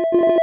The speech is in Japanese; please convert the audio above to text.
you